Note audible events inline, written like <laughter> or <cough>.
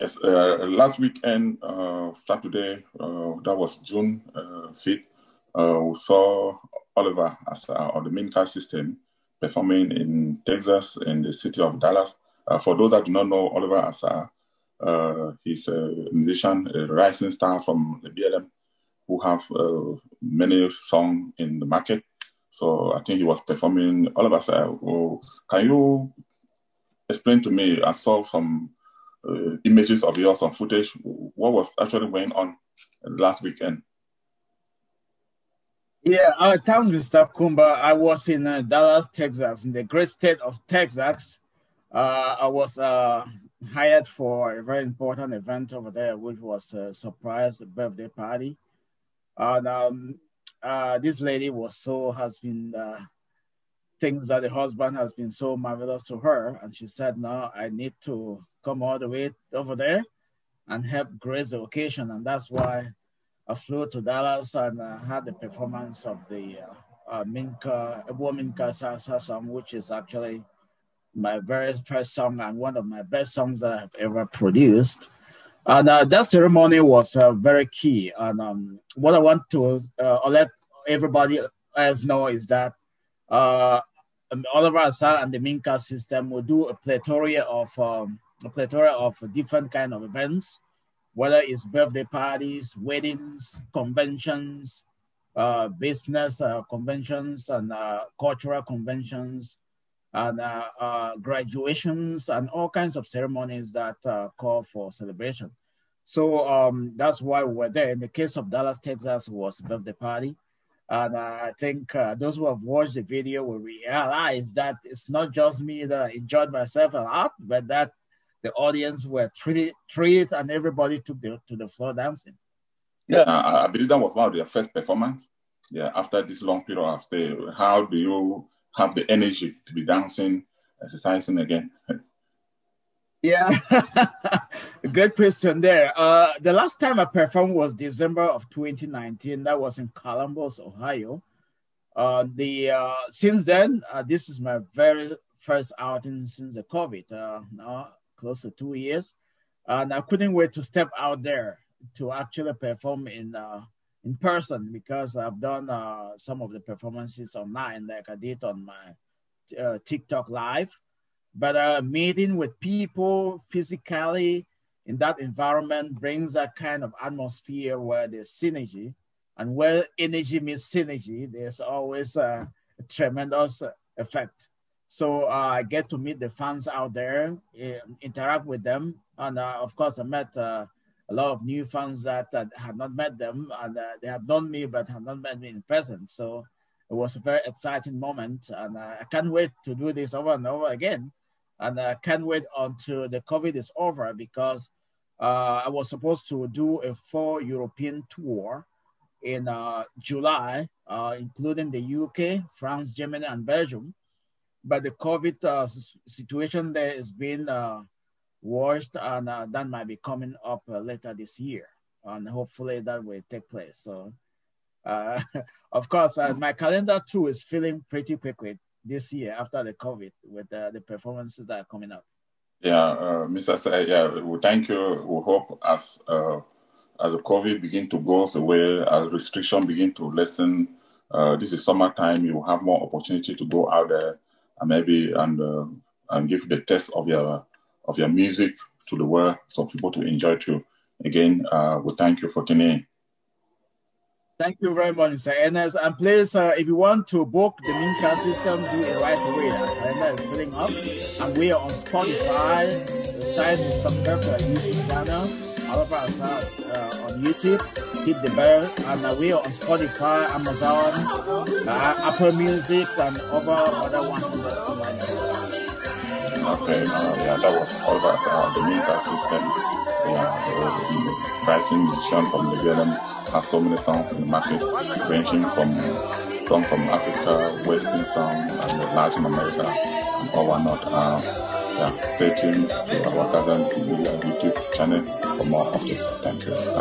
Yes, uh, last weekend, uh, Saturday, uh, that was June 5th, uh, we saw Oliver Asaah on the Minka system performing in Texas in the city of Dallas. Uh, for those that do not know Oliver uh, he's a musician, a rising star from the BLM who have uh, many songs in the market. So I think he was performing. Oliver Asaah, oh, can you explain to me? I saw some uh, images of yours, some footage. What was actually going on last weekend? Yeah, uh, thanks, Mr. Kumba. I was in uh, Dallas, Texas, in the great state of Texas. Uh, I was uh, hired for a very important event over there, which was a surprise birthday party. And um, uh, this lady was so, has been, uh, things that the husband has been so marvelous to her. And she said, now I need to come all the way over there and help grace the occasion. And that's why I flew to Dallas and uh, had the performance of the uh, uh, Minka, Ebo Minka Salsa song, which is actually my very first song and one of my best songs that I've ever produced. And uh, that ceremony was uh, very key. And um, what I want to uh, let everybody else know is that uh, Oliver Asaah and the Minka system will do a plethora of um, a plethora of different kind of events whether it's birthday parties, weddings, conventions, uh, business uh, conventions, and uh, cultural conventions, and uh, uh, graduations, and all kinds of ceremonies that uh, call for celebration. So um, that's why we were there. In the case of Dallas, Texas, was birthday party. And I think those who have watched the video will realize that it's not just me that enjoyed myself a lot, but that the audience were treated, treated and everybody took the, to the floor dancing. Yeah, I believe that was one of their first performance. Yeah, after this long period of stay, how do you have the energy to be dancing, exercising again? <laughs> yeah, <laughs> great question there. Uh, the last time I performed was December of 2019. That was in Columbus, Ohio. Uh, the uh, since then, uh, this is my very first outing since the COVID. Uh, close to two years. And I couldn't wait to step out there to actually perform in uh, in person because I've done uh, some of the performances online, like I did on my uh, TikTok live. But uh, meeting with people physically in that environment brings that kind of atmosphere where there's synergy, and where energy meets synergy, there's always a, a tremendous effect. So uh, I get to meet the fans out there, uh, interact with them, and uh, of course I met uh, a lot of new fans that, had not met them, and uh, they have known me but have not met me in person. So it was a very exciting moment, and uh, I can't wait to do this over and over again. And I can't wait until the COVID is over because I was supposed to do a four European tour in July, including the UK, France, Germany, and Belgium but the COVID uh, situation there is being uh, washed, and uh, that might be coming up uh, later this year, and hopefully that will take place. So, uh, <laughs> of course, uh, my calendar too is filling pretty quickly this year after the COVID with the performances that are coming up. Yeah, Mr. Say, yeah, we thank you. We hope as as the COVID begin to go away, as restriction begin to lessen, this is summertime, you will have more opportunity to go out there and maybe and uh, and give the test of your of your music to the world so people to enjoy too. Again, uh, we thank you for tuning in. Thank you very much, Mr. Ernest. And please, uh, if you want to book the Minka system, do it right away. Calendar is filling up. And we are on Spotify. Decide to subscribe to YouTube channel. All of us are uh, on YouTube. Hit the bell. And uh, we are on Spotify, Amazon, uh, Apple Music, and over other 100 Okay, uh, yeah, that was all of us, uh, the Minka system. Yeah, rising musician from the Vietnam has so many songs in the market, ranging from some from Africa, Western song, and Latin America, and all whatnot. Uh, yeah, stay tuned to our GASA Media YouTube channel for more updates. Thank you.